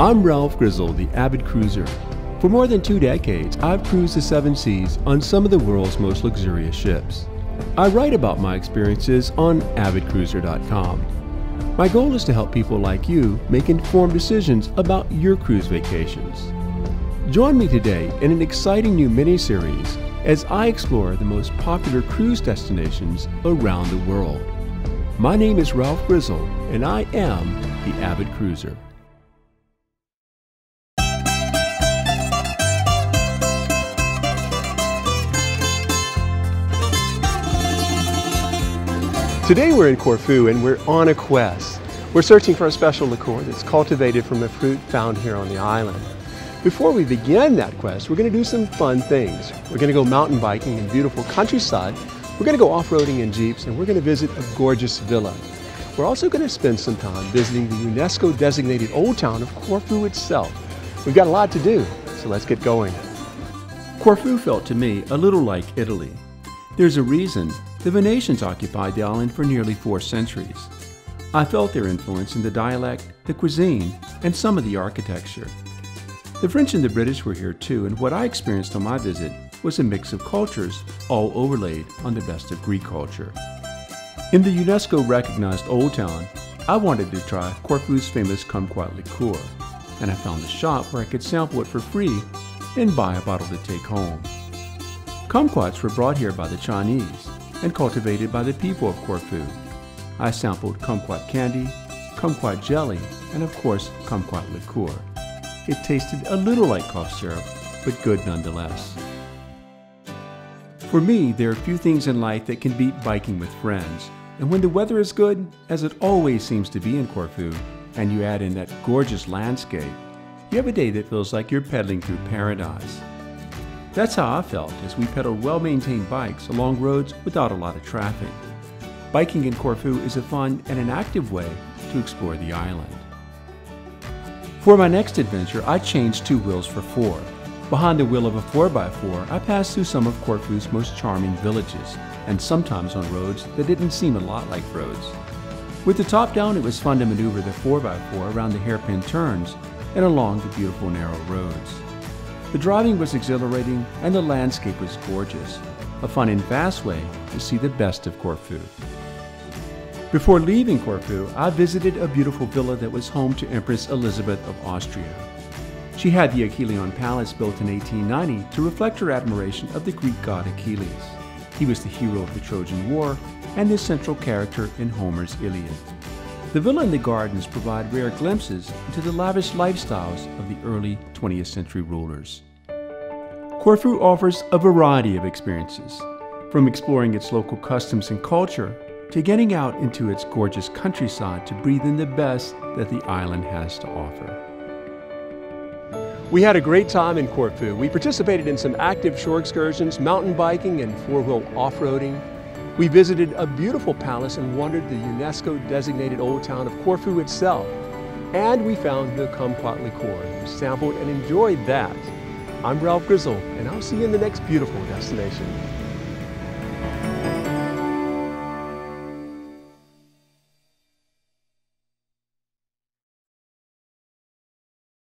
I'm Ralph Grizzle, the avid cruiser. For more than two decades, I've cruised the seven seas on some of the world's most luxurious ships. I write about my experiences on avidcruiser.com. My goal is to help people like you make informed decisions about your cruise vacations. Join me today in an exciting new mini-series as I explore the most popular cruise destinations around the world. My name is Ralph Grizzle, and I am the Avid Cruiser. Today we're in Corfu and we're on a quest. We're searching for a special liqueur that's cultivated from a fruit found here on the island. Before we begin that quest, we're going to do some fun things. We're going to go mountain biking in beautiful countryside. We're going to go off-roading in Jeeps and we're going to visit a gorgeous villa. We're also going to spend some time visiting the UNESCO designated Old Town of Corfu itself. We've got a lot to do, so let's get going. Corfu felt to me a little like Italy. There's a reason the Venetians occupied the island for nearly four centuries. I felt their influence in the dialect, the cuisine, and some of the architecture. The French and the British were here too, and what I experienced on my visit was a mix of cultures, all overlaid on the best of Greek culture. In the UNESCO recognized Old Town, I wanted to try Corfu's famous kumquat liqueur, and I found a shop where I could sample it for free and buy a bottle to take home. Kumquats were brought here by the Chinese, and cultivated by the people of Corfu. I sampled kumquat candy, kumquat jelly, and of course kumquat liqueur. It tasted a little like cough syrup, but good nonetheless. For me, there are few things in life that can beat biking with friends. And when the weather is good, as it always seems to be in Corfu, and you add in that gorgeous landscape, you have a day that feels like you're pedaling through paradise. That's how I felt as we pedaled well-maintained bikes along roads without a lot of traffic. Biking in Corfu is a fun and an active way to explore the island. For my next adventure, I changed two wheels for four. Behind the wheel of a 4x4, I passed through some of Corfu's most charming villages, and sometimes on roads that didn't seem a lot like roads. With the top down, it was fun to maneuver the 4x4 around the hairpin turns and along the beautiful narrow roads. The driving was exhilarating and the landscape was gorgeous, a fun and fast way to see the best of Corfu. Before leaving Corfu, I visited a beautiful villa that was home to Empress Elizabeth of Austria. She had the Achilleon Palace built in 1890 to reflect her admiration of the Greek god Achilles. He was the hero of the Trojan War and the central character in Homer's Iliad. The villa and the gardens provide rare glimpses into the lavish lifestyles of the early 20th century rulers. Corfu offers a variety of experiences, from exploring its local customs and culture to getting out into its gorgeous countryside to breathe in the best that the island has to offer. We had a great time in Corfu. We participated in some active shore excursions, mountain biking, and four-wheel off-roading. We visited a beautiful palace and wandered the UNESCO designated old town of Corfu itself. And we found the kumquat liqueur. We sampled and enjoyed that. I'm Ralph Grizzle, and I'll see you in the next beautiful destination.